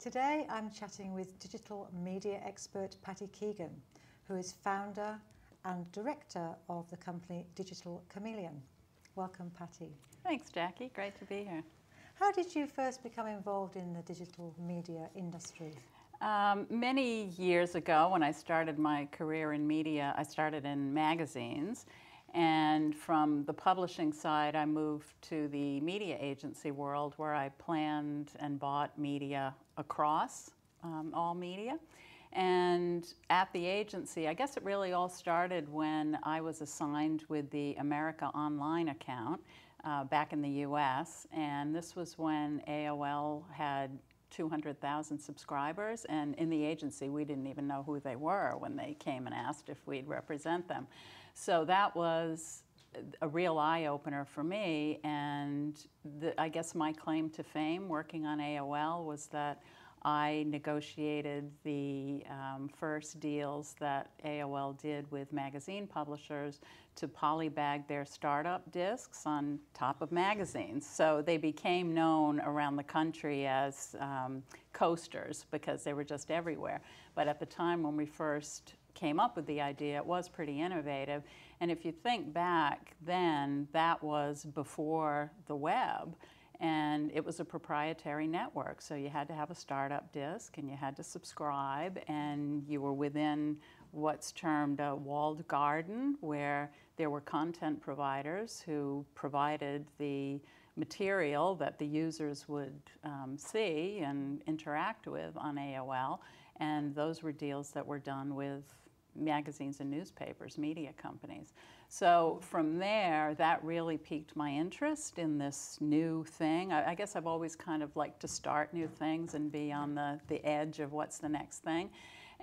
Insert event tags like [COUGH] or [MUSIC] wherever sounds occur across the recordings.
Today I'm chatting with digital media expert Patty Keegan, who is founder and director of the company Digital Chameleon. Welcome, Patty. Thanks, Jackie. Great to be here. How did you first become involved in the digital media industry? Um, many years ago, when I started my career in media, I started in magazines. And from the publishing side, I moved to the media agency world where I planned and bought media across um, all media. And at the agency, I guess it really all started when I was assigned with the America Online account uh, back in the US. And this was when AOL had 200,000 subscribers. And in the agency, we didn't even know who they were when they came and asked if we'd represent them. So that was a real eye opener for me. And the, I guess my claim to fame working on AOL was that I negotiated the um, first deals that AOL did with magazine publishers to polybag their startup discs on top of magazines. So they became known around the country as um, coasters because they were just everywhere. But at the time when we first came up with the idea, it was pretty innovative. And if you think back then, that was before the web and it was a proprietary network. So you had to have a startup disk and you had to subscribe and you were within what's termed a walled garden where there were content providers who provided the material that the users would um, see and interact with on AOL. And those were deals that were done with magazines and newspapers, media companies. So from there, that really piqued my interest in this new thing. I, I, guess I've always kind of liked to start new things and be on the, the edge of what's the next thing.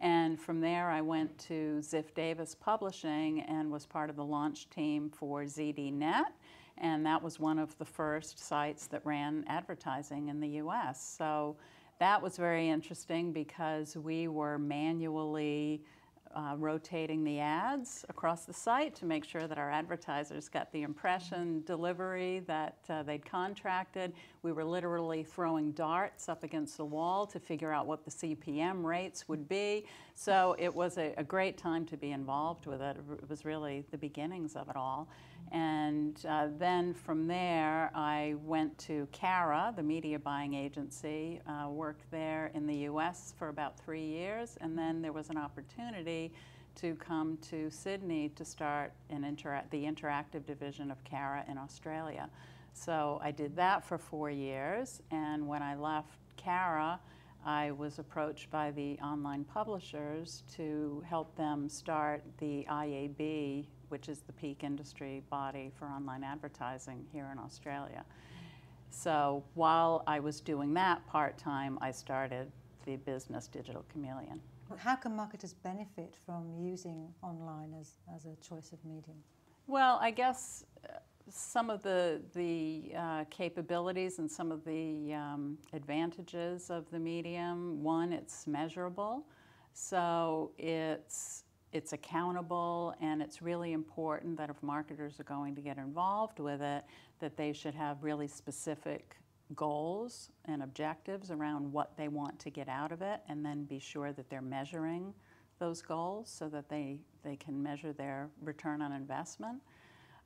And from there, I went to Ziff Davis Publishing and was part of the launch team for ZDNet. And that was one of the first sites that ran advertising in the US. So that was very interesting because we were manually uh, rotating the ads across the site to make sure that our advertisers got the impression delivery that uh, they'd contracted. We were literally throwing darts up against the wall to figure out what the CPM rates would be. So it was a, a great time to be involved with it. It was really the beginnings of it all. And uh, then from there, I went to Carat, the media buying agency, uh, worked there in the US for about three years, and then there was an opportunity to come to Sydney to start an the interactive division of Carat in Australia. So I did that for four years, and when I left Carat, I was approached by the online publishers to help them start the IAB which is the peak industry body for online advertising here in Australia. So while I was doing that part-time, I started the business Digital Chameleon. How can marketers benefit from using online as, as a choice of medium? Well, I guess uh, some of the, the uh, capabilities and some of the um, advantages of the medium, one, it's measurable. So it's it's accountable and it's really important that if marketers are going to get involved with it, that they should have really specific goals and objectives around what they want to get out of it and then be sure that they're measuring those goals so that they, they can measure their return on investment.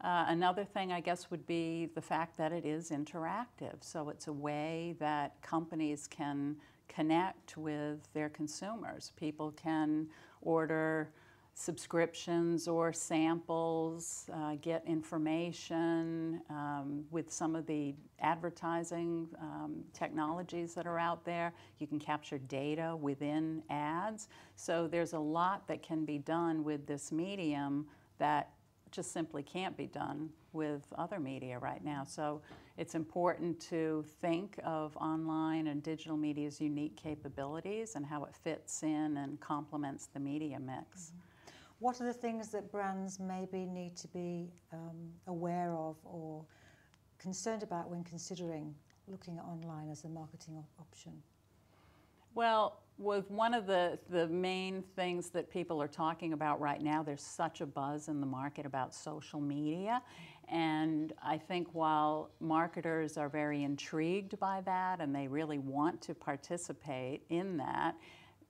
Uh, another thing, I guess, would be the fact that it is interactive. So it's a way that companies can connect with their consumers. People can order subscriptions or samples, uh, get information um, with some of the advertising um, technologies that are out there. You can capture data within ads. So there's a lot that can be done with this medium that just simply can't be done with other media right now. So it's important to think of online and digital media's unique capabilities and how it fits in and complements the media mix. Mm -hmm. What are the things that brands maybe need to be um, aware of or concerned about when considering looking at online as a marketing op option? Well, with one of the, the main things that people are talking about right now, there's such a buzz in the market about social media. And I think while marketers are very intrigued by that and they really want to participate in that,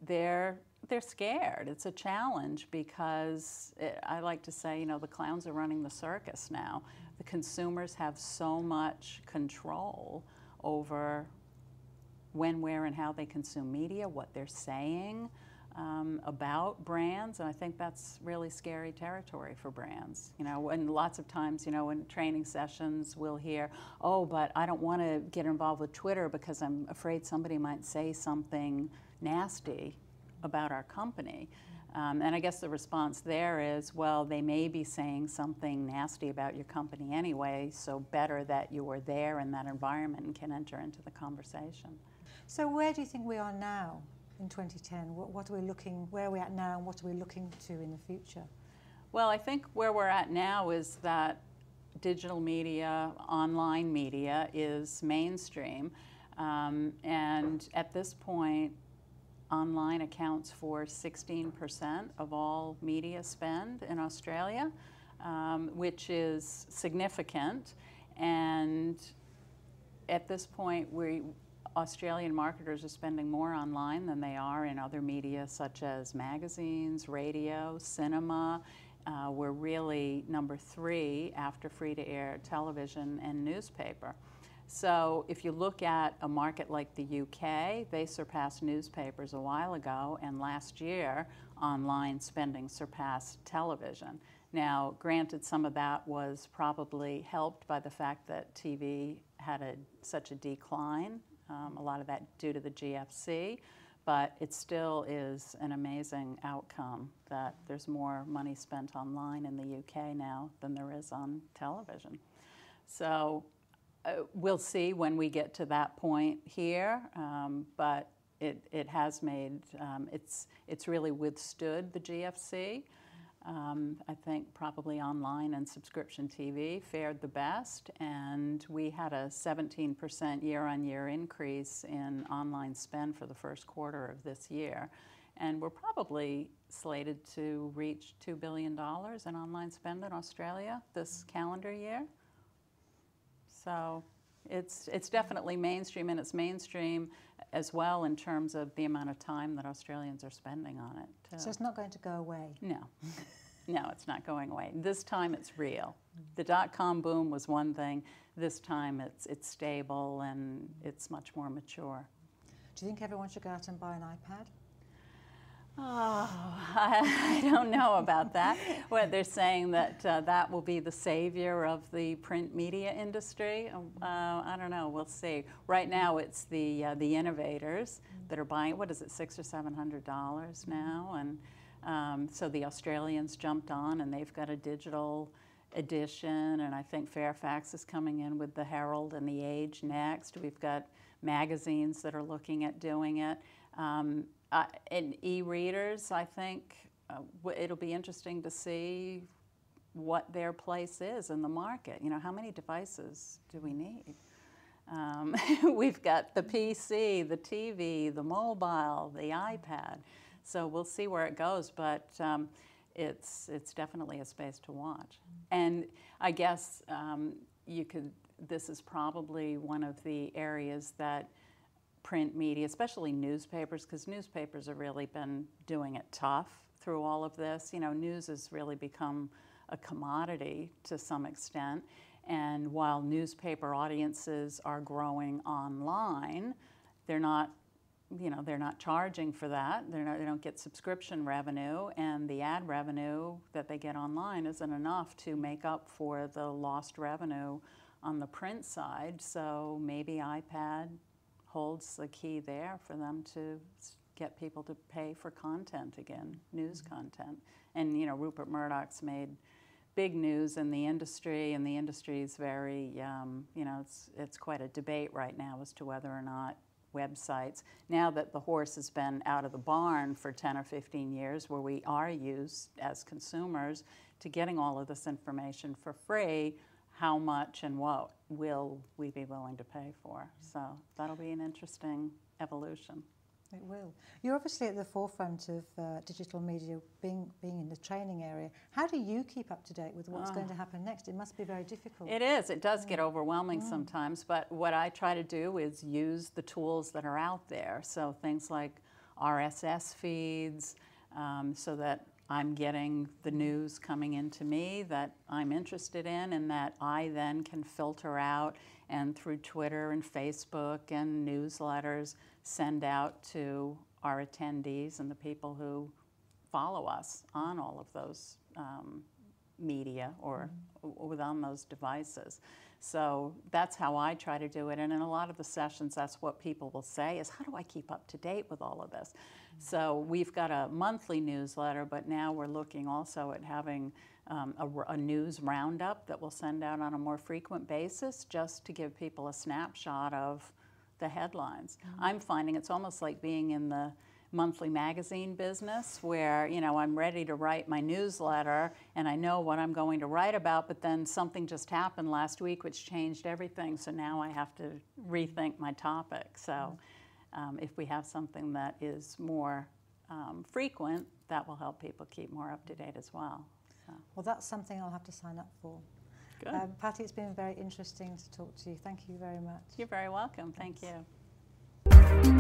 they're they're scared. It's a challenge because it, I like to say, you know, the clowns are running the circus now. The consumers have so much control over when, where, and how they consume media, what they're saying um, about brands, and I think that's really scary territory for brands. You know, and lots of times, you know, in training sessions, we'll hear, "Oh, but I don't want to get involved with Twitter because I'm afraid somebody might say something nasty about our company." Um, and I guess the response there is, well, they may be saying something nasty about your company anyway, so better that you are there in that environment and can enter into the conversation. So where do you think we are now in 2010? What, what, are we looking, where are we at now and what are we looking to in the future? Well, I think where we're at now is that digital media, online media is mainstream. Um, and at this point, online accounts for 16% of all media spend in Australia, um, which is significant. And at this point, we, Australian marketers are spending more online than they are in other media such as magazines, radio, cinema. Uh, we're really number three after free to air television and newspaper. So if you look at a market like the UK, they surpassed newspapers a while ago, and last year online spending surpassed television. Now, granted, some of that was probably helped by the fact that TV had a, such a decline um, a lot of that due to the GFC, but it still is an amazing outcome that there's more money spent online in the UK now than there is on television. So uh, we'll see when we get to that point here, um, but it, it has made, um, it's, it's really withstood the GFC. Um, I think probably online and subscription TV fared the best, and we had a 17% year on year increase in online spend for the first quarter of this year. And we're probably slated to reach $2 billion in online spend in Australia this calendar year. So it's, it's definitely mainstream, and it's mainstream as well in terms of the amount of time that Australians are spending on it. Too. So it's not going to go away? No. [LAUGHS] no, it's not going away. This time it's real. The dot com boom was one thing. This time it's, it's stable and it's much more mature. Do you think everyone should go out and buy an iPad? Oh, [LAUGHS] I, I, don't know about that. What they're saying that uh, that will be the savior of the print media industry. Uh, I don't know. We'll see. Right now, it's the uh, the innovators that are buying. What is it, six or seven hundred dollars now? And um, so the Australians jumped on, and they've got a digital edition. And I think Fairfax is coming in with the Herald and the Age next. We've got magazines that are looking at doing it. Um, uh, and e-readers, I think uh, it'll be interesting to see what their place is in the market. You know, how many devices do we need? Um, [LAUGHS] we've got the PC, the TV, the mobile, the iPad. So we'll see where it goes, but um, it's, it's definitely a space to watch. And I guess um, you could, this is probably one of the areas that print media, especially newspapers, because newspapers have really been doing it tough through all of this. You know, news has really become a commodity to some extent. And while newspaper audiences are growing online, they're not, you know, they're not charging for that. Not, they don't get subscription revenue, and the ad revenue that they get online isn't enough to make up for the lost revenue on the print side. So maybe iPad holds the key there for them to get people to pay for content again, news mm-hmm. content. And you know, Rupert Murdoch's made big news in the industry, and the industry is very, um, you know, it's it's quite a debate right now as to whether or not websites. Now that the horse has been out of the barn for 10 or 15 years, where we are used as consumers to getting all of this information for free, how much and what will we be willing to pay for. So that'll be an interesting evolution. It will. You're obviously at the forefront of uh, digital media, being being in the training area. How do you keep up to date with what's going to happen next? It must be very difficult. It is. It does get overwhelming sometimes, but what I try to do is use the tools that are out there. So things like RSS feeds, um, so that I'm getting the news coming into me that I'm interested in, and that I then can filter out and through Twitter and Facebook and newsletters send out to our attendees and the people who follow us on all of those um, media or w- within those devices. So that's how I try to do it. And in a lot of the sessions, that's what people will say is, how do I keep up to date with all of this? So we've got a monthly newsletter, but now we're looking also at having um, a, a news roundup that we'll send out on a more frequent basis just to give people a snapshot of the headlines. I'm finding it's almost like being in the monthly magazine business where you know I'm ready to write my newsletter and I know what I'm going to write about but then something just happened last week which changed everything so now I have to rethink my topic. So um, if we have something that is more um, frequent that will help people keep more up to date as well so Well, that's something I'll have to sign up for. good Um, Patty, it's been very interesting to talk to you. Thank you very much. you're very welcome thank you